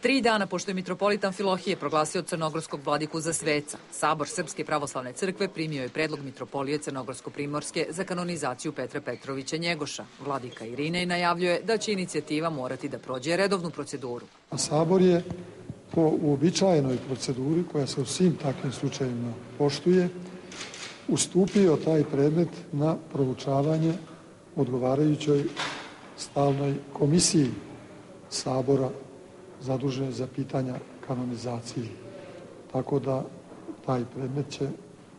Tri dana pošto je mitropolit Amfilohije proglasio crnogorskog vladiku za sveca, Sabor Srpske pravoslavne crkve primio je predlog mitropolije Crnogorsko-Primorske za kanonizaciju Petra Petrovića Njegoša. Vladika Irine najavljuje da će inicijativa morati da prođe redovnu proceduru. Sabor je po uobičajenoj proceduri koja se u svim takvim slučajevima poštuje, ustupio taj predmet na proučavanje odgovarajućoj stalnoj komisiji Sabora zadužene za pitanja kanonizacije. Tako da taj predmet će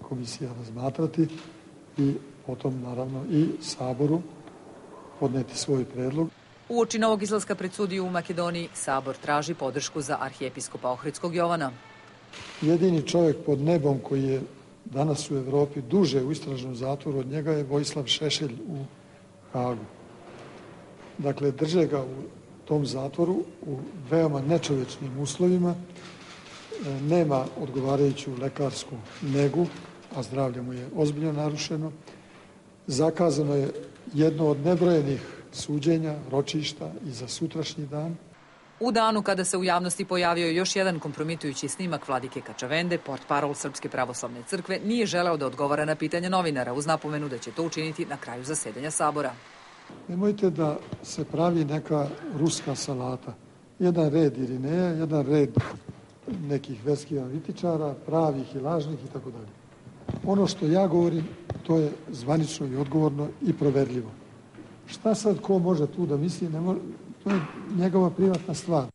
komisija razmatrati i potom naravno i Saboru podneti svoj predlog. U oči novog izlaska pred sudiju u Makedoniji, Sabor traži podršku za arhijepiskopa Ohridskog Jovana. Jedini čovjek pod nebom koji je danas u Evropi duže u istražnom zatvoru od njega je Vojislav Šešelj u Hagu. Dakle, drže ga u tom zatvoru u veoma nečovečnim uslovima, e, nema odgovarajuću lekarsku negu, a zdravlje mu je ozbiljno narušeno. Zakazano je jedno od nebrojenih suđenja, ročišta i za sutrašnji dan. U danu kada se u javnosti pojavio još jedan kompromitujući snimak Vladike Kačavende, port parol Srpske pravoslavne crkve nije želeo da odgovara na pitanje novinara uz napomenu da će to učiniti na kraju zasedanja Sabora. Nemojte da se pravi neka ruska salata. Jedan red Irineja, jedan red nekih verskih analitičara, pravih i lažnih i tako dalje. Ono što ja govorim, to je zvanično i odgovorno i proverljivo. Šta sad ko može tu da misli, ne može, to je njegova privatna stvar.